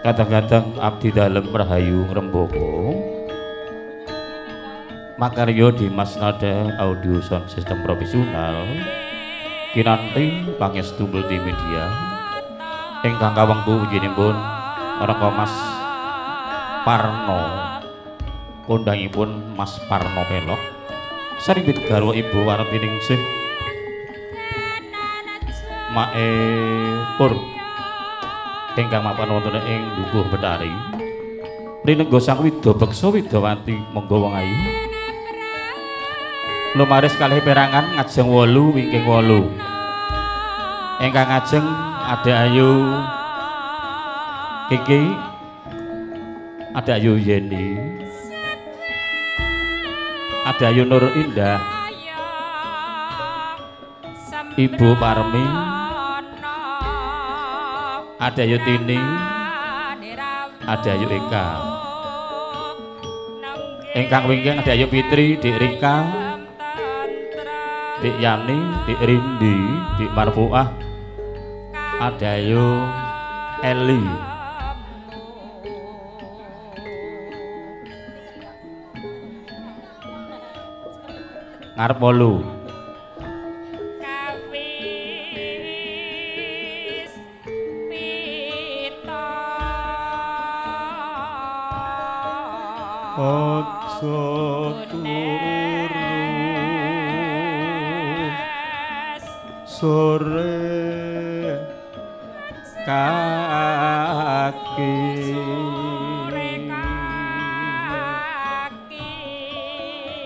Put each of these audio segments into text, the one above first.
kadang-kadang abdi dalem rahayu ngrembaka. Makarya Dimas Nada Audio Sound System Profesional. Kinanti pangestu multimedia. Ingkang kawengku ujinipun Rangka Mas Parno. Kondangipun Mas Parno Pelok. Saribit garwa ibu wartining sih Mae Pur ingkang mapan wonten ing dukuh Betari Rinenggo Sang Wida Beksa Widawati monggo wong ayu. Lumaris kalih perangan ngajeng 8 wingking 8 ingkang ngajeng Ade Ayu Kiki Ade Ayu Yeni. Ade Ayu Nur Indah. Ibu Parmi ada yuk Tini. Ada yuk Eka ingkang wingking ada yuk Fitri di Rika di Yani di Rindi di Marfuah. Ada yuk Eli. Ngarep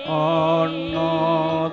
ana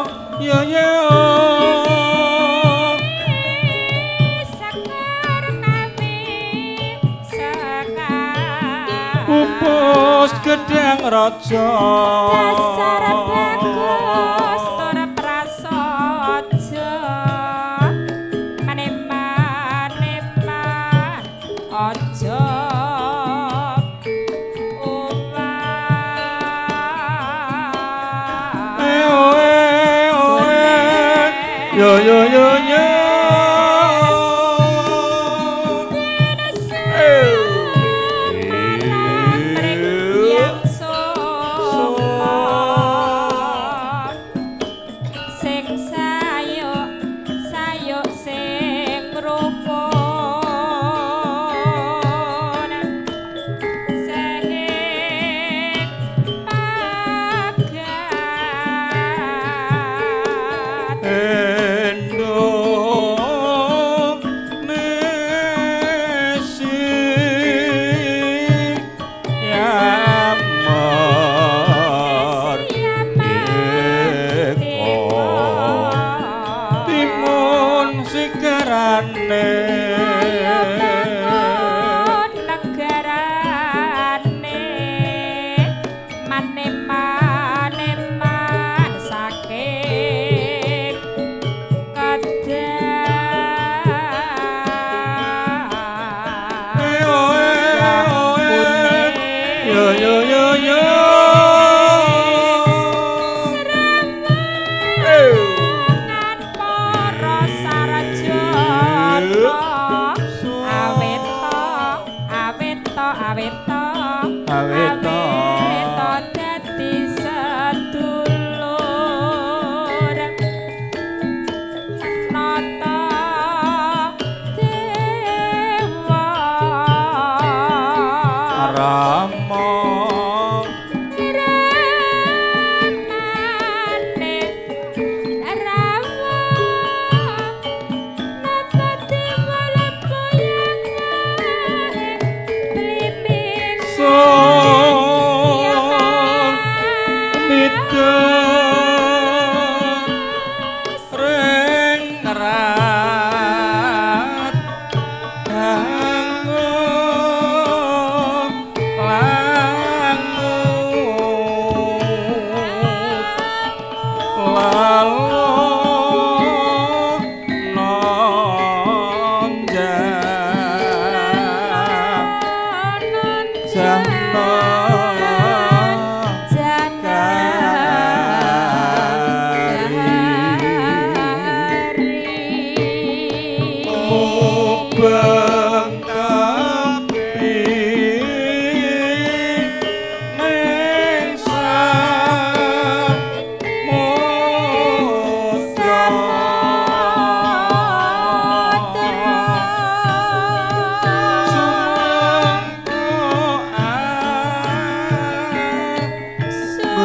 gedang raja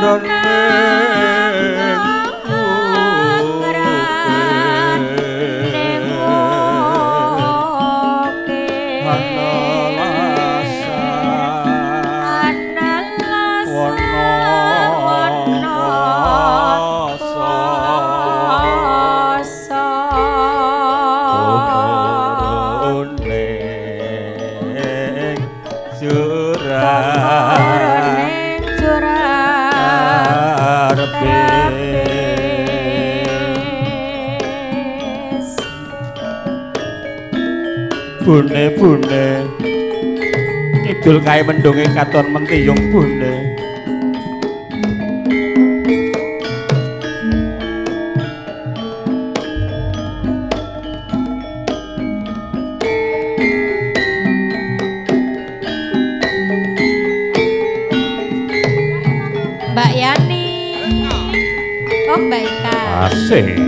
Rangi. bune bune. Kidul kae mendunge katon mentiyung bune. Mbak Yani. Oh Mbak Ika. Asik.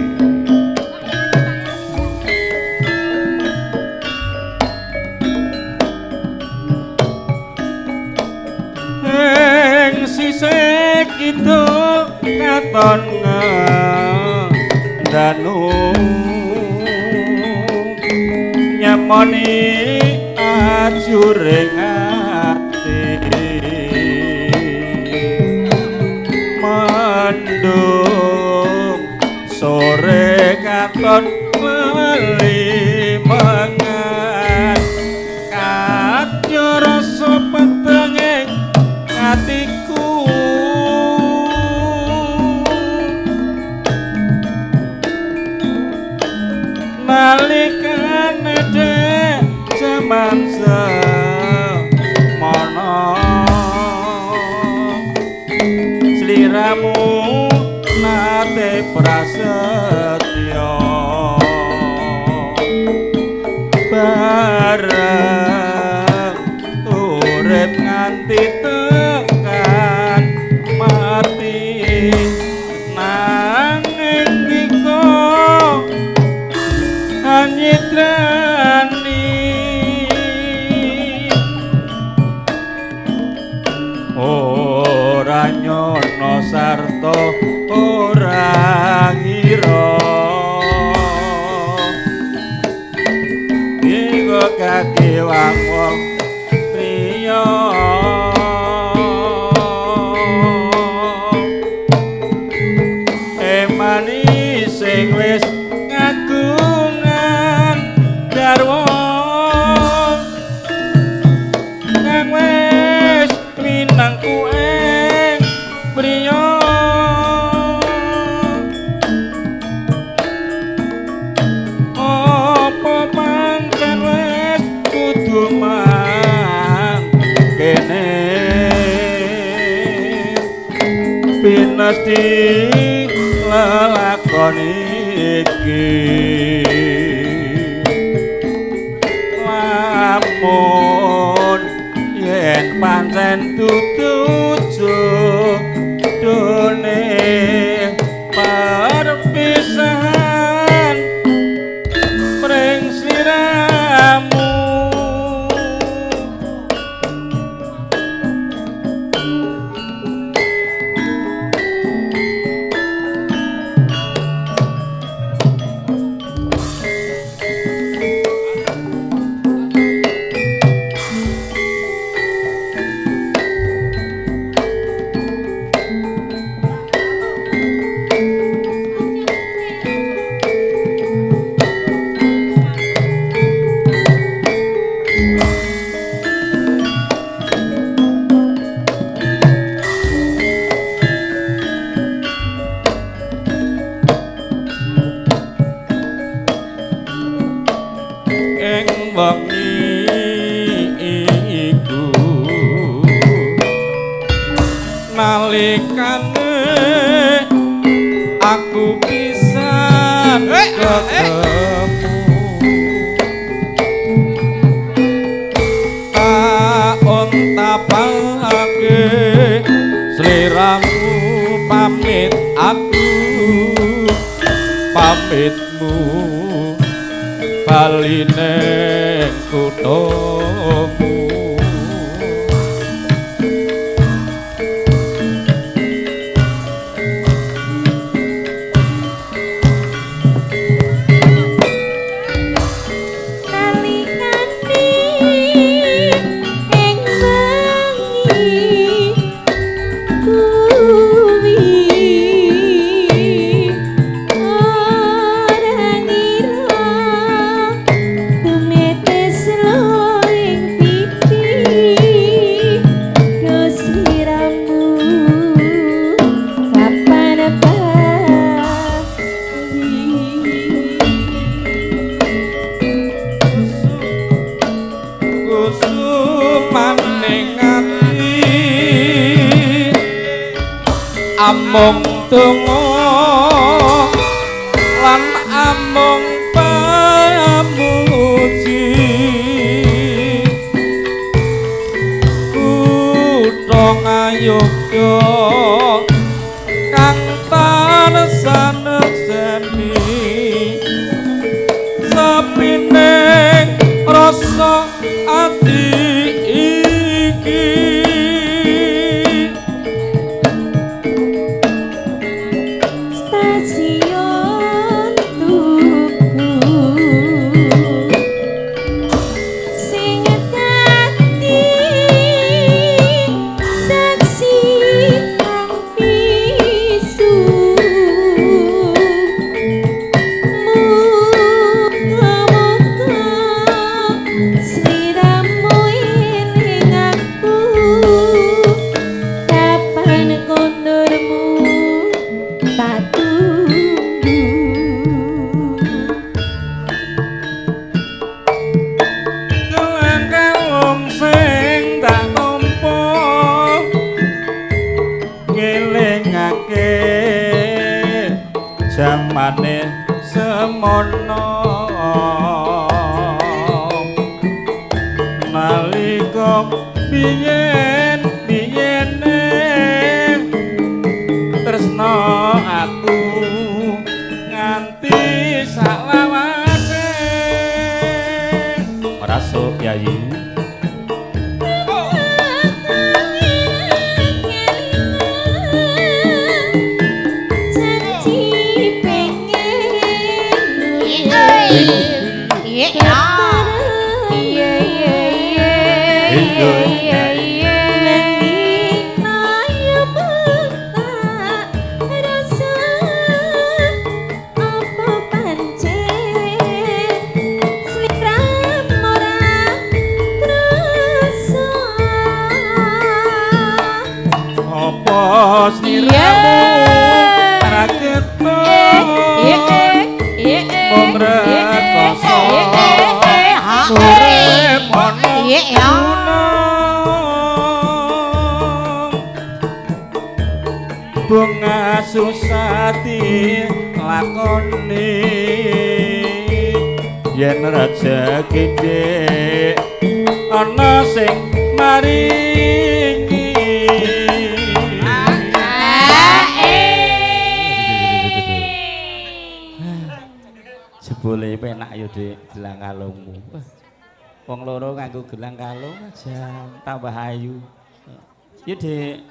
ajuring ora nyono sarta ora ngira iki kok kakewang wong mesti lelakon iki. Lamun yen pancen tutup Amen. mùng tương wani yen rejeki dik ana sing maringi Jebule penak ya Dik gelang kalungmu. Wong loro nganggo gelang kalung aja tambah ayu. Ya Dik,